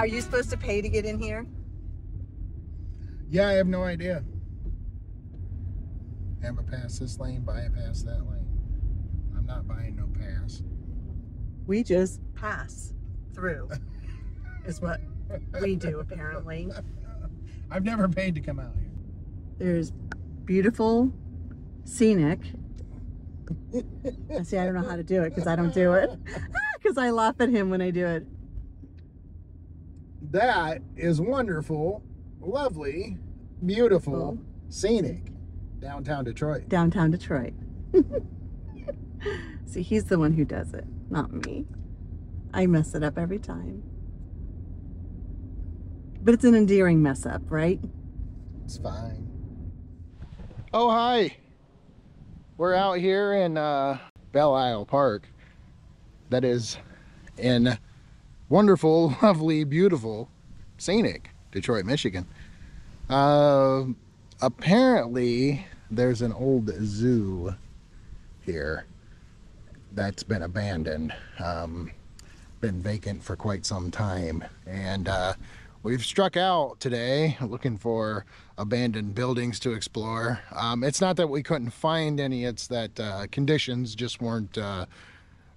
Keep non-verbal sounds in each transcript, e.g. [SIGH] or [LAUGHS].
Are you supposed to pay to get in here? Yeah, I have no idea. Have a pass this lane, buy a pass that lane. I'm not buying no pass. We just pass through, is what we do apparently. [LAUGHS] I've never paid to come out here. There's beautiful, scenic. See, I don't know how to do it because I don't do it. [LAUGHS] Because I laugh at him when I do it. That is wonderful, lovely, beautiful, Oh. scenic downtown Detroit. Downtown Detroit. [LAUGHS] See, he's the one who does it, not me. I mess it up every time. But it's an endearing mess up, right? It's fine. Oh, hi. We're out here in uh, Belle Isle Park. That is in wonderful, [LAUGHS] lovely, beautiful, scenic Detroit, Michigan. Uh, apparently, there's an old zoo here that's been abandoned. Um, been vacant for quite some time. And uh, we've struck out today looking for abandoned buildings to explore. Um, it's not that we couldn't find any, it's that uh, conditions just weren't uh,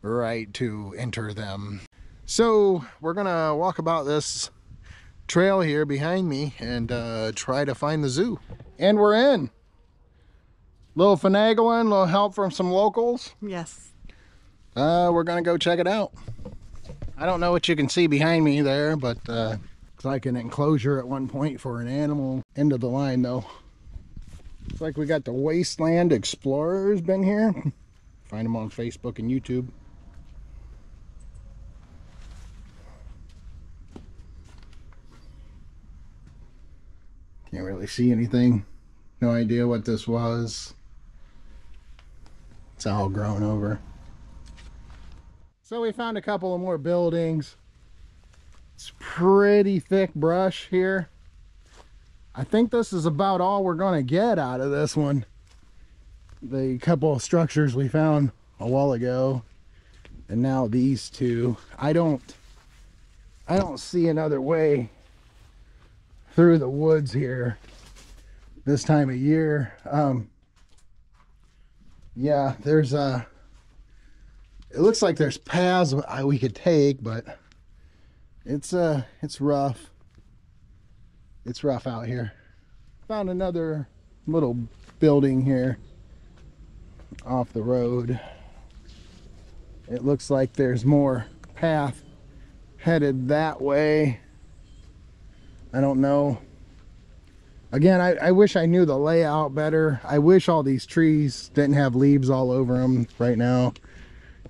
right to enter them. So we're gonna walk about this trail here behind me and uh, try to find the zoo. And we're in. Little finagling, little help from some locals. Yes. Uh, we're gonna go check it out. I don't know what you can see behind me there, but uh, it's like an enclosure at one point for an animal. End of the line though. It's like we got the Wasteland Explorers been here. Find them on Facebook and YouTube. Can't really see anything. No idea what this was. It's all grown over. So we found a couple of more buildings. It's pretty thick brush here. I think this is about all we're going to get out of this one. The couple of structures we found a while ago and now these two. I don't I don't see another way through the woods here this time of year. Um yeah, there's a it looks like there's paths we could take, but it's uh it's rough. It's rough out here. Found another little building here off the road. It looks like there's more path headed that way. I don't know. Again, I, I wish I knew the layout better. I wish all these trees didn't have leaves all over them right now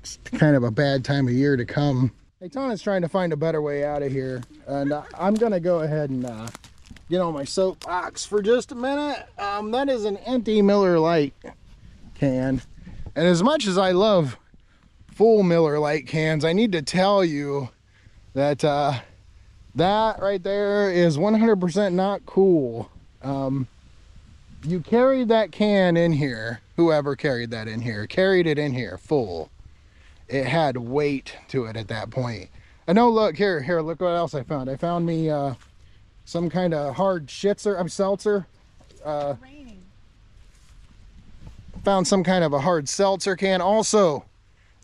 it's kind of a bad time of year to come. Daytona's trying to find a better way out of here. And uh, I'm to go ahead and uh, get on my soapbox for just a minute. Um, that is an empty Miller Lite can. And as much as I love full Miller Lite cans, I need to tell you that uh, that right there is 100% not cool. Um, you carried that can in here, whoever carried that in here, carried it in here full it had weight to it at that point. I know, look here, here, look what else I found. I found me uh, some kind of hard shitzer, I'm seltzer. Uh, found some kind of a hard seltzer can. Also,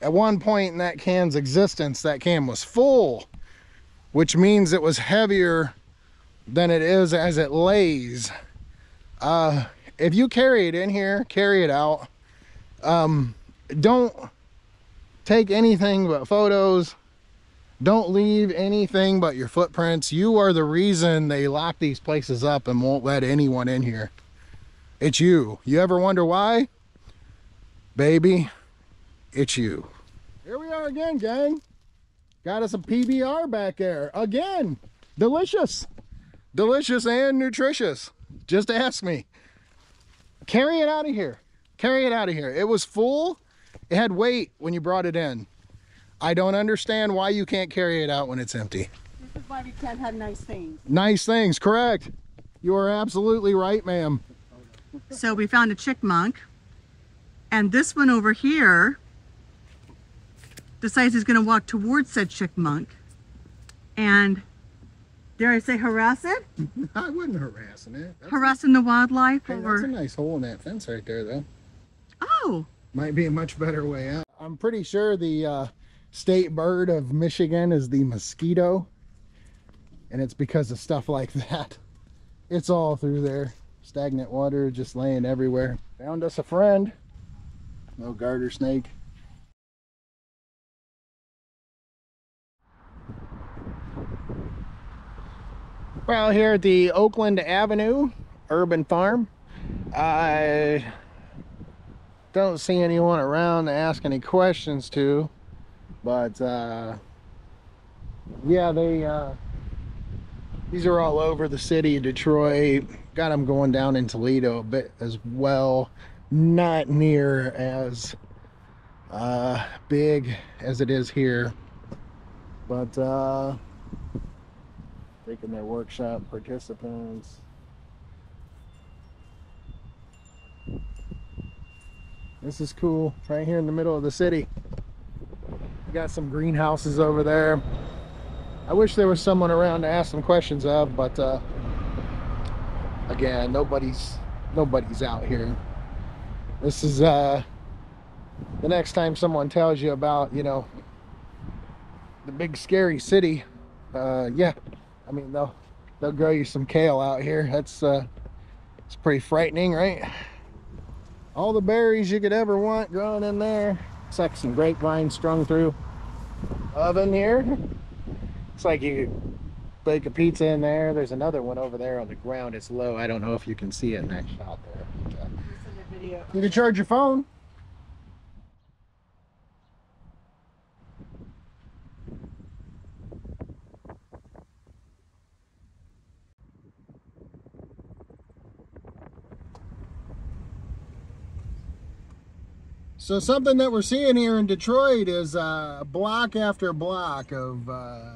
at one point in that can's existence, that can was full, which means it was heavier than it is as it lays. Uh, if you carry it in here, carry it out. Um, don't take anything but photos. Don't leave anything but your footprints. You are the reason they lock these places up and won't let anyone in here. It's you. You ever wonder why? Baby, it's you. Here we are again, gang. Got us a PBR back there. Again. Delicious. Delicious and nutritious. Just ask me. Carry it out of here. Carry it out of here. It was full. It had weight when you brought it in. I don't understand why you can't carry it out when it's empty. This is why we can't have nice things. Nice things, correct. You are absolutely right, ma'am. So we found a chickmunk. And this one over here decides he's going to walk towards said chickmunk. And dare I say harass it? [LAUGHS] I wasn't harassing it. That's, Harassing the wildlife? hey, that's a nice hole in that fence right there, though. Oh, Might be a much better way out. I'm pretty sure the uh, state bird of Michigan is the mosquito. And it's because of stuff like that. It's all through there. Stagnant water just laying everywhere. Found us a friend. No garter snake. Out here at the Oakland Avenue Urban Farm. I don't see anyone around to ask any questions to, but uh, yeah, they uh, these are all over the city of Detroit. Got them going down in Toledo a bit as well. Not near as uh, big as it is here, but uh, taking their workshop participants. This is cool, right here in the middle of the city. We got some greenhouses over there. I wish there was someone around to ask some questions of, but uh, again, nobody's nobody's out here. This is uh, the next time someone tells you about, you know, the big scary city. Uh, yeah, I mean they'll they'll grow you some kale out here. That's uh, it's pretty frightening, right? All the berries you could ever want growing in there. It's like some grapevine strung through oven here. It's like you could bake a pizza in there. There's another one over there on the ground. It's low. I don't know if you can see it in that shot there. But, uh, you can charge your phone. So something that we're seeing here in Detroit is uh, block after block of uh,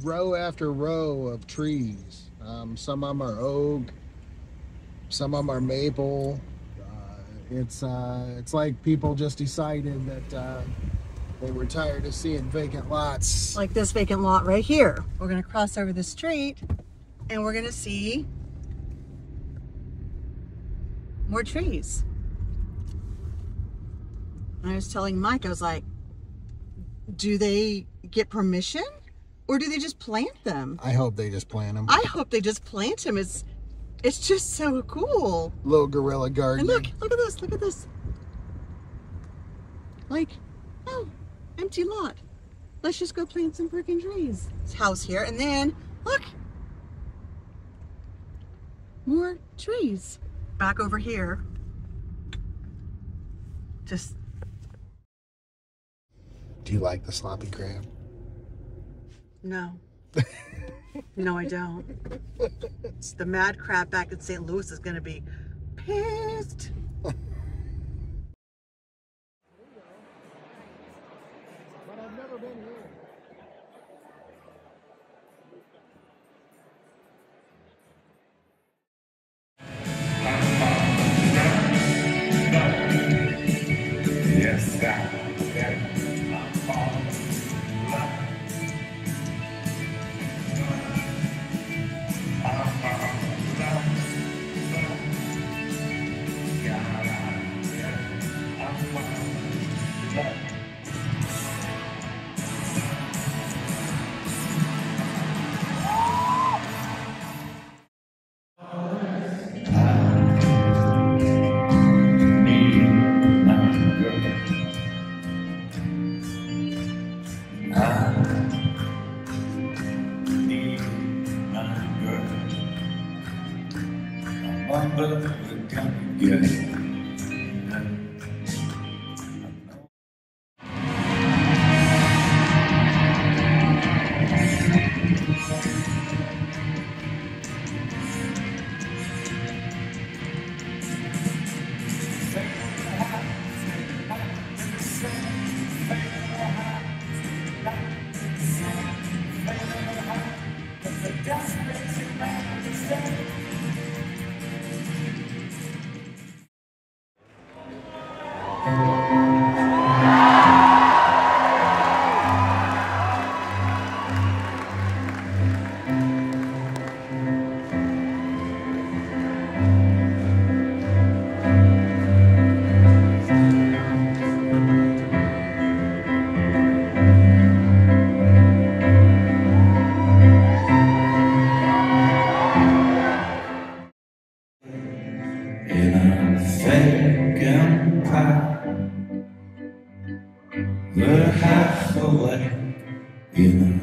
row after row of trees. Um, some of them are oak, some of them are maple. Uh, it's uh, it's like people just decided that uh, they were tired of seeing vacant lots. like this vacant lot right here. We're going to cross over the street and we're going to see more trees. And I was telling Mike, I was like, do they get permission or do they just plant them? I hope they just plant them. I hope they just plant them. It's, it's just so cool. Little guerrilla garden. And look, look at this, look at this. Like, oh, empty lot. Let's just go plant some freaking trees. This house here, and then look, more trees. Back over here. Just Do you like the sloppy crab? no. [LAUGHS] no, I don't. It's the mad crab back in St. Louis is gonna be pissed. in a fake empire. They're half awake in a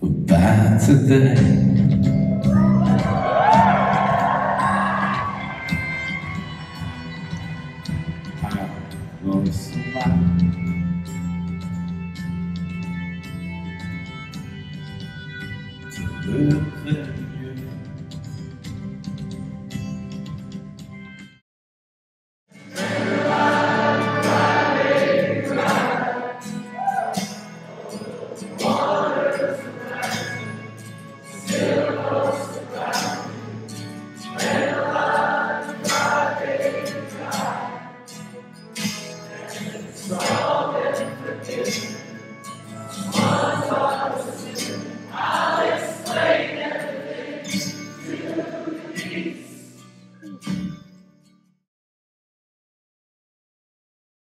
Goodbye today.